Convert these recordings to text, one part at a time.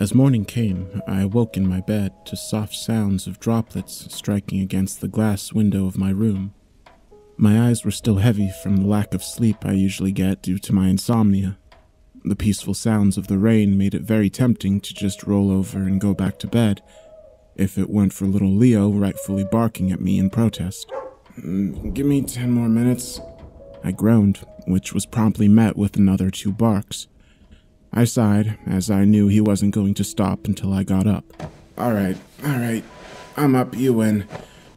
As morning came, I awoke in my bed to soft sounds of droplets striking against the glass window of my room. My eyes were still heavy from the lack of sleep I usually get due to my insomnia. The peaceful sounds of the rain made it very tempting to just roll over and go back to bed, if it weren't for little Leo rightfully barking at me in protest. "Mm, Give me ten more minutes, I groaned, which was promptly met with another two barks. I sighed, as I knew he wasn't going to stop until I got up. All right, all right, I'm up, you win.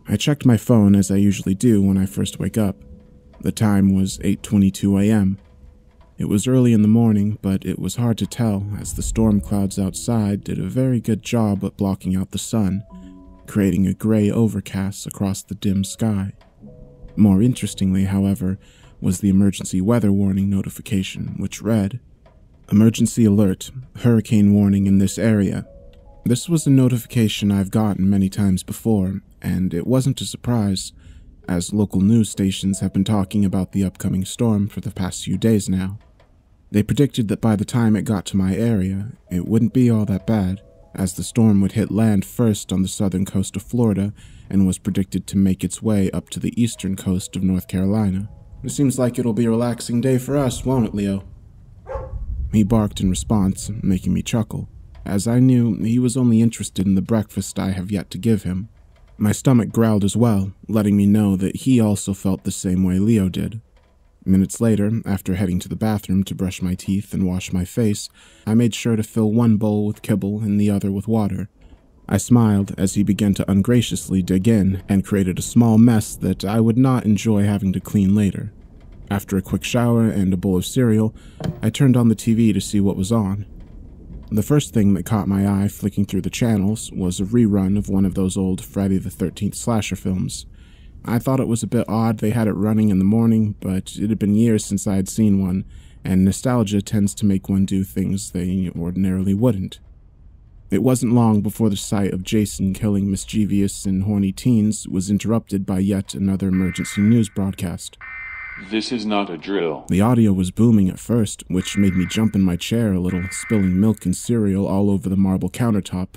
I checked my phone as I usually do when I first wake up. The time was 8:22 a.m. It was early in the morning, but it was hard to tell as the storm clouds outside did a very good job at blocking out the sun, creating a gray overcast across the dim sky. More interestingly, however, was the emergency weather warning notification, which read Emergency alert, hurricane warning in this area. This was a notification I've gotten many times before, and it wasn't a surprise, as local news stations have been talking about the upcoming storm for the past few days now. They predicted that by the time it got to my area, it wouldn't be all that bad, as the storm would hit land first on the southern coast of Florida and was predicted to make its way up to the eastern coast of North Carolina. It seems like it'll be a relaxing day for us, won't it, Leo? He barked in response, making me chuckle, as I knew he was only interested in the breakfast I have yet to give him. My stomach growled as well, letting me know that he also felt the same way Leo did. Minutes later, after heading to the bathroom to brush my teeth and wash my face, I made sure to fill one bowl with kibble and the other with water. I smiled as he began to ungraciously dig in and created a small mess that I would not enjoy having to clean later. After a quick shower and a bowl of cereal, I turned on the TV to see what was on. The first thing that caught my eye flicking through the channels was a rerun of one of those old Friday the 13th slasher films. I thought it was a bit odd they had it running in the morning, but it had been years since I had seen one, and nostalgia tends to make one do things they ordinarily wouldn't. It wasn't long before the sight of Jason killing mischievous and horny teens was interrupted by yet another emergency news broadcast. This is not a drill. The audio was booming at first, which made me jump in my chair a little, spilling milk and cereal all over the marble countertop.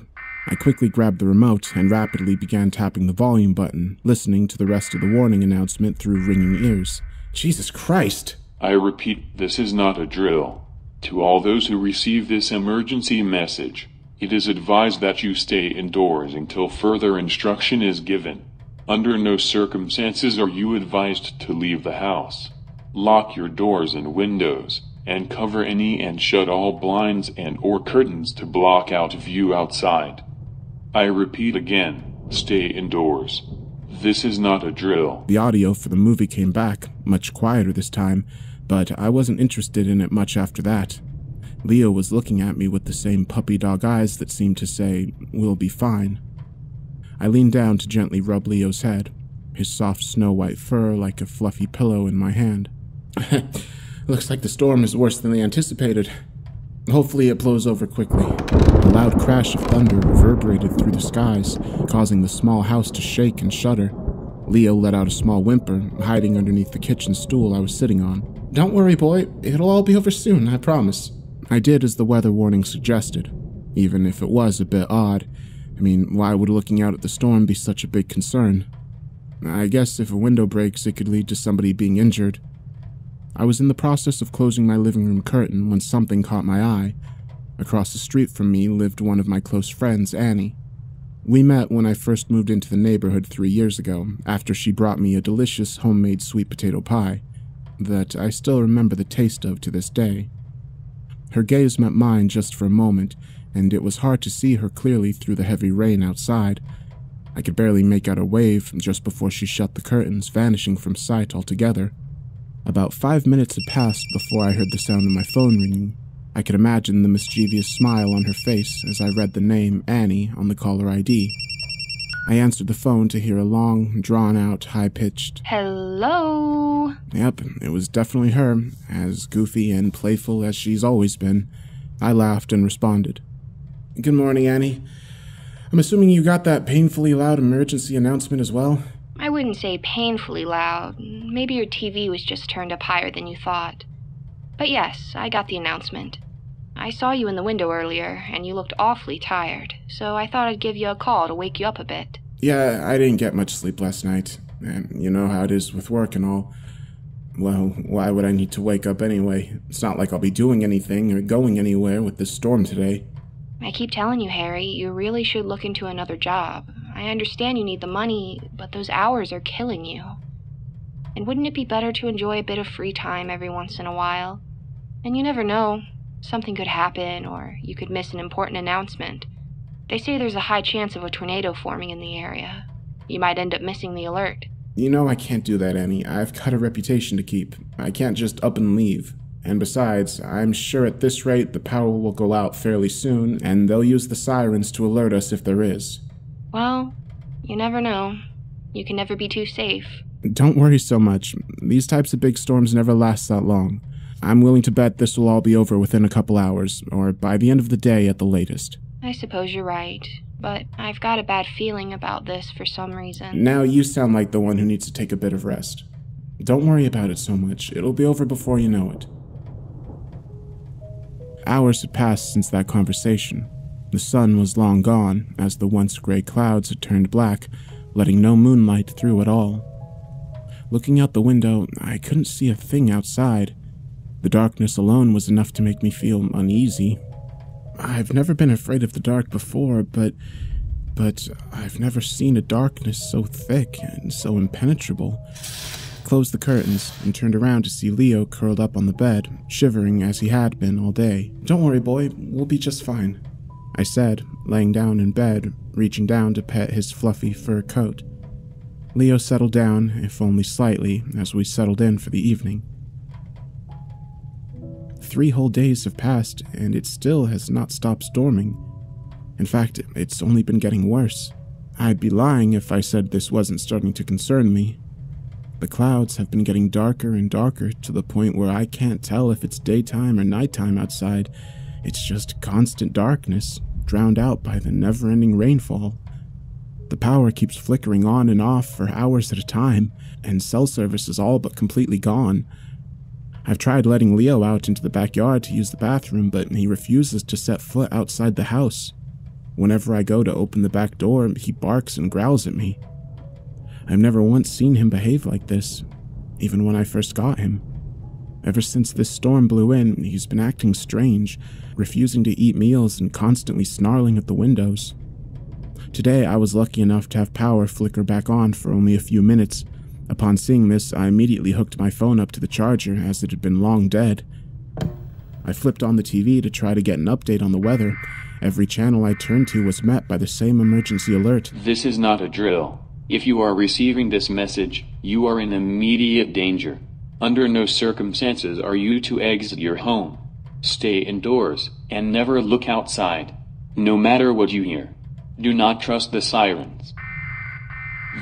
I quickly grabbed the remote and rapidly began tapping the volume button, listening to the rest of the warning announcement through ringing ears. Jesus Christ! I repeat, this is not a drill. To all those who receive this emergency message, it is advised that you stay indoors until further instruction is given. Under no circumstances are you advised to leave the house. Lock your doors and windows, and cover any and shut all blinds and or curtains to block out view outside. I repeat again, stay indoors. This is not a drill. The audio for the movie came back, much quieter this time, but I wasn't interested in it much after that. Leo was looking at me with the same puppy dog eyes that seemed to say, We'll be fine. I leaned down to gently rub Leo's head, his soft snow white fur like a fluffy pillow in my hand. Looks like the storm is worse than they anticipated. Hopefully, it blows over quickly. A loud crash of thunder reverberated through the skies, causing the small house to shake and shudder. Leo let out a small whimper, hiding underneath the kitchen stool I was sitting on. Don't worry, boy. It'll all be over soon, I promise. I did as the weather warning suggested, even if it was a bit odd. I mean, why would looking out at the storm be such a big concern? I guess if a window breaks, it could lead to somebody being injured. I was in the process of closing my living room curtain when something caught my eye. Across the street from me lived one of my close friends, Annie. We met when I first moved into the neighborhood three years ago, after she brought me a delicious homemade sweet potato pie that I still remember the taste of to this day. Her gaze met mine just for a moment, and it was hard to see her clearly through the heavy rain outside. I could barely make out a wave just before she shut the curtains, vanishing from sight altogether. About five minutes had passed before I heard the sound of my phone ringing. I could imagine the mischievous smile on her face as I read the name Annie on the caller ID. I answered the phone to hear a long, drawn out, high pitched, Hello? Yep, it was definitely her, as goofy and playful as she's always been. I laughed and responded. Good morning, Annie. I'm assuming you got that painfully loud emergency announcement as well? I wouldn't say painfully loud. Maybe your TV was just turned up higher than you thought. But yes, I got the announcement. I saw you in the window earlier, and you looked awfully tired, so I thought I'd give you a call to wake you up a bit. Yeah, I didn't get much sleep last night, and you know how it is with work and all. Well, why would I need to wake up anyway? It's not like I'll be doing anything or going anywhere with this storm today. I keep telling you, Harry, you really should look into another job. I understand you need the money, but those hours are killing you. And wouldn't it be better to enjoy a bit of free time every once in a while? And you never know. Something could happen, or you could miss an important announcement. They say there's a high chance of a tornado forming in the area. You might end up missing the alert. You know I can't do that, Annie. I've got a reputation to keep. I can't just up and leave. And besides, I'm sure at this rate the power will go out fairly soon, and they'll use the sirens to alert us if there is. Well, you never know. You can never be too safe. Don't worry so much. These types of big storms never last that long. I'm willing to bet this will all be over within a couple hours, or by the end of the day at the latest. I suppose you're right, but I've got a bad feeling about this for some reason. Now you sound like the one who needs to take a bit of rest. Don't worry about it so much. It'll be over before you know it. Hours had passed since that conversation. The sun was long gone, as the once gray clouds had turned black, letting no moonlight through at all. Looking out the window, I couldn't see a thing outside. The darkness alone was enough to make me feel uneasy. I've never been afraid of the dark before, but but I've never seen a darkness so thick and so impenetrable. Closed the curtains and turned around to see Leo curled up on the bed, shivering as he had been all day. Don't worry, boy, we'll be just fine. I said, laying down in bed, reaching down to pet his fluffy fur coat. Leo settled down, if only slightly, as we settled in for the evening. Three whole days have passed, and it still has not stopped storming. In fact, it's only been getting worse. I'd be lying if I said this wasn't starting to concern me. The clouds have been getting darker and darker to the point where I can't tell if it's daytime or nighttime outside. It's just constant darkness, drowned out by the never ending rainfall. The power keeps flickering on and off for hours at a time, and cell service is all but completely gone. I've tried letting Leo out into the backyard to use the bathroom, but he refuses to set foot outside the house. Whenever I go to open the back door, he barks and growls at me. I've never once seen him behave like this, even when I first got him. Ever since this storm blew in, he's been acting strange, refusing to eat meals and constantly snarling at the windows. Today, I was lucky enough to have power flicker back on for only a few minutes. Upon seeing this, I immediately hooked my phone up to the charger as it had been long dead. I flipped on the TV to try to get an update on the weather. Every channel I turned to was met by the same emergency alert. This is not a drill. If you are receiving this message, you are in immediate danger. Under no circumstances are you to exit your home. Stay indoors and never look outside. No matter what you hear, do not trust the sirens.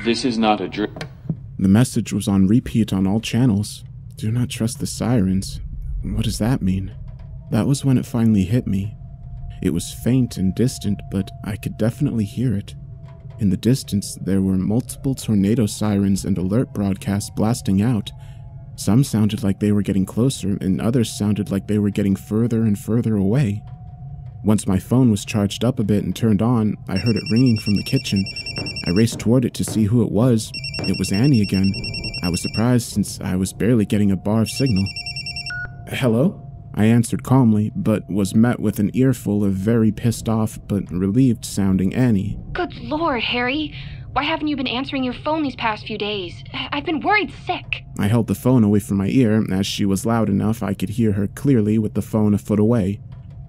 This is not a drill. The message was on repeat on all channels. Do not trust the sirens. What does that mean? That was when it finally hit me. It was faint and distant, but I could definitely hear it. In the distance, there were multiple tornado sirens and alert broadcasts blasting out. Some sounded like they were getting closer, and others sounded like they were getting further and further away. Once my phone was charged up a bit and turned on, I heard it ringing from the kitchen. I raced toward it to see who it was. It was Annie again. I was surprised since I was barely getting a bar of signal. Hello? I answered calmly, but was met with an earful of very pissed off but relieved sounding Annie. Good lord, Harry. Why haven't you been answering your phone these past few days? I've been worried sick. I held the phone away from my ear, as she was loud enough I could hear her clearly with the phone a foot away.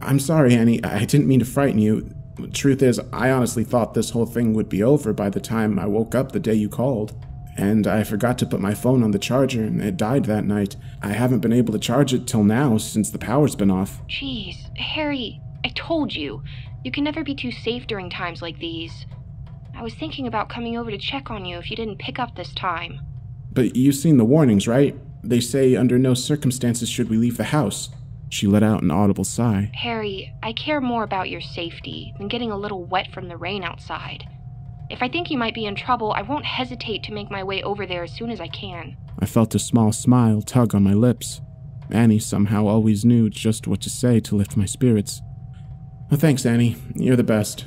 I'm sorry, Annie. I didn't mean to frighten you. Truth is, I honestly thought this whole thing would be over by the time I woke up the day you called. And I forgot to put my phone on the charger, and it died that night. I haven't been able to charge it till now since the power's been off. Jeez, Harry, I told you. You can never be too safe during times like these. I was thinking about coming over to check on you if you didn't pick up this time. But you've seen the warnings, right? They say under no circumstances should we leave the house. She let out an audible sigh. Harry, I care more about your safety than getting a little wet from the rain outside. If I think you might be in trouble, I won't hesitate to make my way over there as soon as I can. I felt a small smile tug on my lips. Annie somehow always knew just what to say to lift my spirits. Oh, thanks, Annie. You're the best.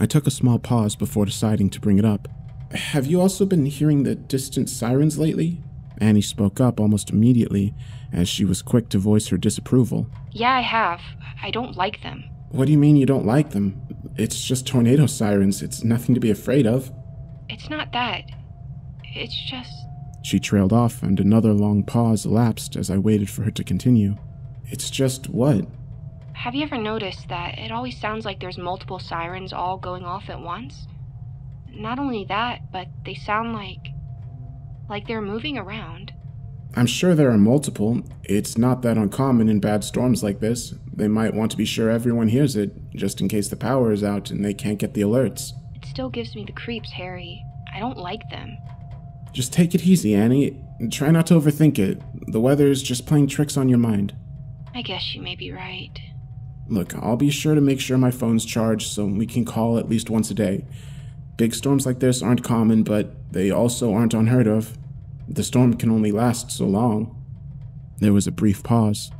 I took a small pause before deciding to bring it up. Have you also been hearing the distant sirens lately? Annie spoke up almost immediately, as she was quick to voice her disapproval. Yeah, I have. I don't like them. What do you mean you don't like them? It's just tornado sirens. It's nothing to be afraid of. It's not that. It's just. She trailed off, and another long pause elapsed as I waited for her to continue. It's just what? Have you ever noticed that it always sounds like there's multiple sirens all going off at once? Not only that, but they sound like. like they're moving around. I'm sure there are multiple. It's not that uncommon in bad storms like this. They might want to be sure everyone hears it, just in case the power is out and they can't get the alerts. It still gives me the creeps, Harry. I don't like them. Just take it easy, Annie. Try not to overthink it. The weather is just playing tricks on your mind. I guess you may be right. Look, I'll be sure to make sure my phone's charged so we can call at least once a day. Big storms like this aren't common, but they also aren't unheard of. The storm can only last so long. There was a brief pause.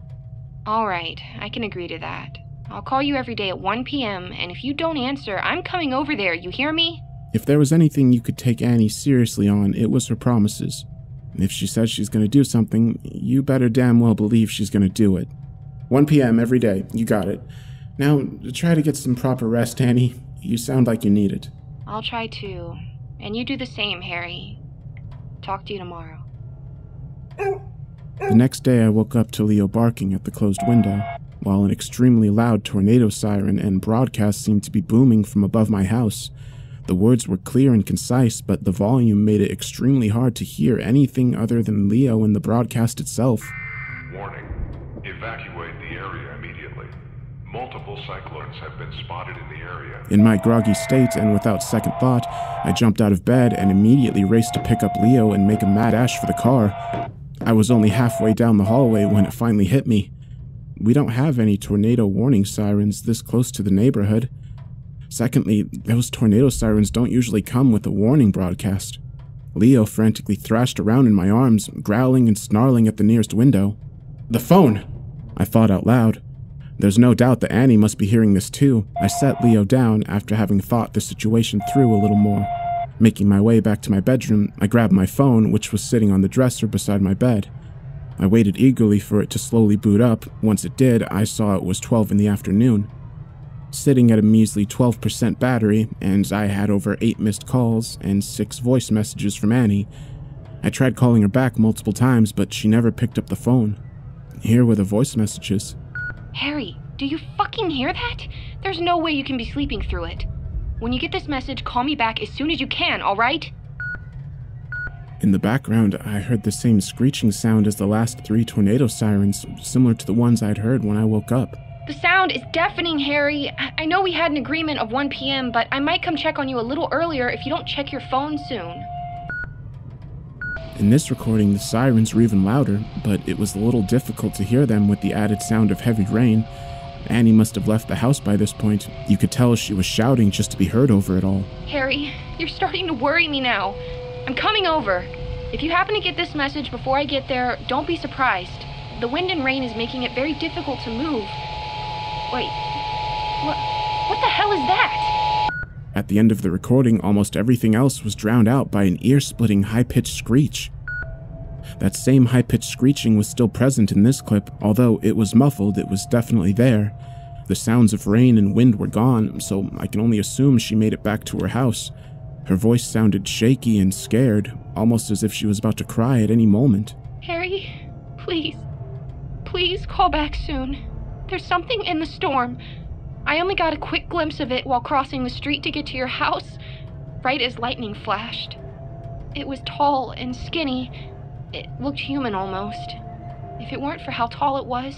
All right, I can agree to that. I'll call you every day at 1 p.m., and if you don't answer, I'm coming over there, you hear me? If there was anything you could take Annie seriously on, it was her promises. If she says she's going to do something, you better damn well believe she's going to do it. 1 p.m. every day, you got it. Now, try to get some proper rest, Annie. You sound like you need it. I'll try to. And you do the same, Harry. Talk to you tomorrow. The next day, I woke up to Leo barking at the closed window, while an extremely loud tornado siren and broadcast seemed to be booming from above my house. The words were clear and concise, but the volume made it extremely hard to hear anything other than Leo and the broadcast itself. Warning. Evacuate the area immediately. Multiple cyclones have been spotted in the area. In my groggy state and without second thought, I jumped out of bed and immediately raced to pick up Leo and make a mad dash for the car. I was only halfway down the hallway when it finally hit me. We don't have any tornado warning sirens this close to the neighborhood. Secondly, those tornado sirens don't usually come with a warning broadcast. Leo frantically thrashed around in my arms, growling and snarling at the nearest window. The phone! I thought out loud. There's no doubt that Annie must be hearing this too. I set Leo down after having thought the situation through a little more. Making my way back to my bedroom, I grabbed my phone, which was sitting on the dresser beside my bed. I waited eagerly for it to slowly boot up. Once it did, I saw it was 12 in the afternoon. Sitting at a measly 12% battery, and I had over 8 missed calls and 6 voice messages from Annie. I tried calling her back multiple times, but she never picked up the phone. Here were the voice messages. Harry, do you fucking hear that? There's no way you can be sleeping through it. When you get this message, call me back as soon as you can, alright? In the background, I heard the same screeching sound as the last three tornado sirens, similar to the ones I'd heard when I woke up. The sound is deafening, Harry. I I know we had an agreement of 1 p.m., but I might come check on you a little earlier if you don't check your phone soon. In this recording, the sirens were even louder, but it was a little difficult to hear them with the added sound of heavy rain. Annie must have left the house by this point. You could tell she was shouting just to be heard over it all. Harry, you're starting to worry me now. I'm coming over. If you happen to get this message before I get there, don't be surprised. The wind and rain is making it very difficult to move. Wait. What what the hell is that? At the end of the recording, almost everything else was drowned out by an ear splitting high pitched screech. That same high pitched screeching was still present in this clip, although it was muffled, it was definitely there. The sounds of rain and wind were gone, so I can only assume she made it back to her house. Her voice sounded shaky and scared, almost as if she was about to cry at any moment. Harry, please. Please call back soon. There's something in the storm. I only got a quick glimpse of it while crossing the street to get to your house, right as lightning flashed. It was tall and skinny. It looked human almost. If it weren't for how tall it was,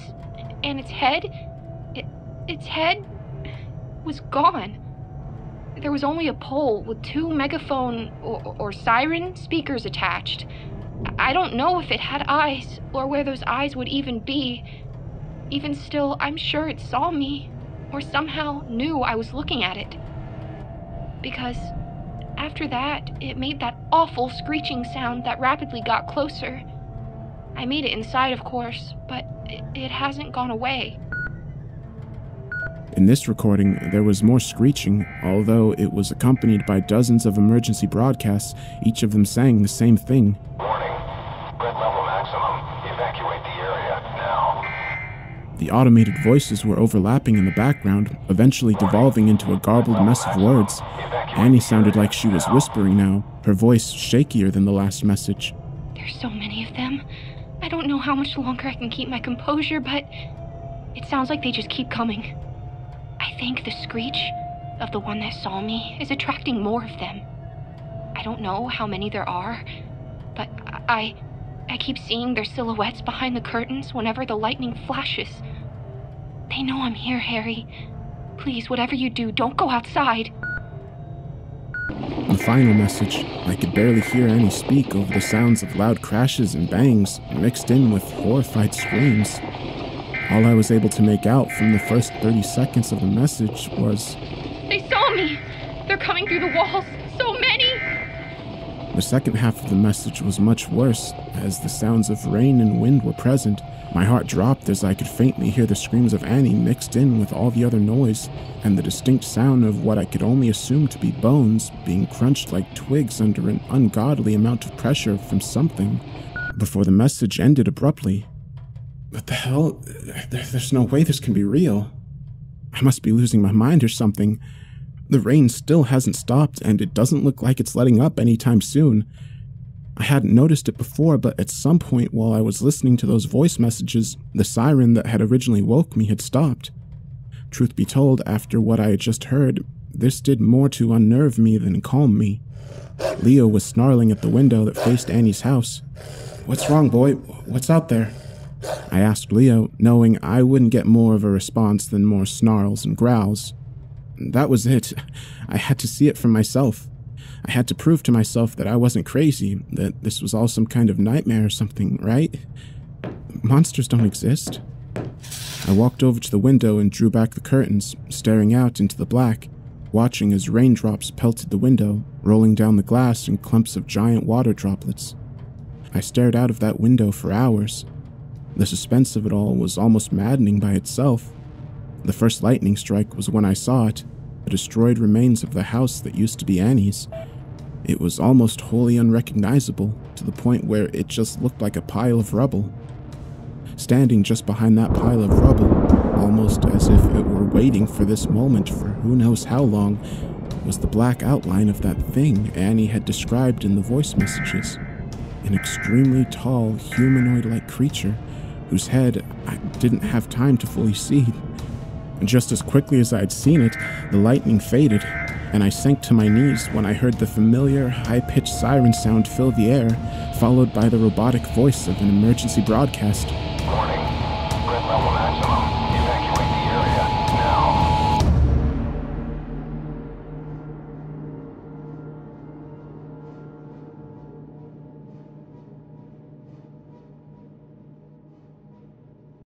and its head, it, its head was gone. There was only a pole with two megaphone or, or siren speakers attached. I don't know if it had eyes or where those eyes would even be. Even still, I'm sure it saw me or somehow knew I was looking at it. Because after that, it made that awful screeching sound that rapidly got closer. I made it inside, of course, but it, it hasn't gone away. In this recording, there was more screeching, although it was accompanied by dozens of emergency broadcasts, each of them saying the same thing. Warning. Red level maximum. Evacuate the area now. The automated voices were overlapping in the background, eventually devolving into a garbled mess of words. Annie sounded like she was whispering now, her voice shakier than the last message. There's so many of them. I don't know how much longer I can keep my composure, but it sounds like they just keep coming. I think the screech of the one that saw me is attracting more of them. I don't know how many there are, but I I keep seeing their silhouettes behind the curtains whenever the lightning flashes. They know I'm here, Harry. Please, whatever you do, don't go outside. The final message, I could barely hear Annie speak over the sounds of loud crashes and bangs, mixed in with horrified screams. All I was able to make out from the first 30 seconds of the message was They saw me! They're coming through the walls! So many! The second half of the message was much worse, as the sounds of rain and wind were present. My heart dropped as I could faintly hear the screams of Annie mixed in with all the other noise, and the distinct sound of what I could only assume to be bones being crunched like twigs under an ungodly amount of pressure from something, before the message ended abruptly. What the hell? There's no way this can be real. I must be losing my mind or something. The rain still hasn't stopped, and it doesn't look like it's letting up anytime soon. I hadn't noticed it before, but at some point while I was listening to those voice messages, the siren that had originally woke me had stopped. Truth be told, after what I had just heard, this did more to unnerve me than calm me. Leo was snarling at the window that faced Annie's house. What's wrong, boy? What's out there? I asked Leo, knowing I wouldn't get more of a response than more snarls and growls. That was it. I had to see it for myself. I had to prove to myself that I wasn't crazy, that this was all some kind of nightmare or something, right? Monsters don't exist. I walked over to the window and drew back the curtains, staring out into the black, watching as raindrops pelted the window, rolling down the glass in clumps of giant water droplets. I stared out of that window for hours. The suspense of it all was almost maddening by itself. The first lightning strike was when I saw it the destroyed remains of the house that used to be Annie's. It was almost wholly unrecognizable, to the point where it just looked like a pile of rubble. Standing just behind that pile of rubble, almost as if it were waiting for this moment for who knows how long, was the black outline of that thing Annie had described in the voice messages. An extremely tall, humanoid like creature whose head I didn't have time to fully see. And just as quickly as I had seen it, the lightning faded, and I sank to my knees when I heard the familiar, high pitched siren sound fill the air, followed by the robotic voice of an emergency broadcast.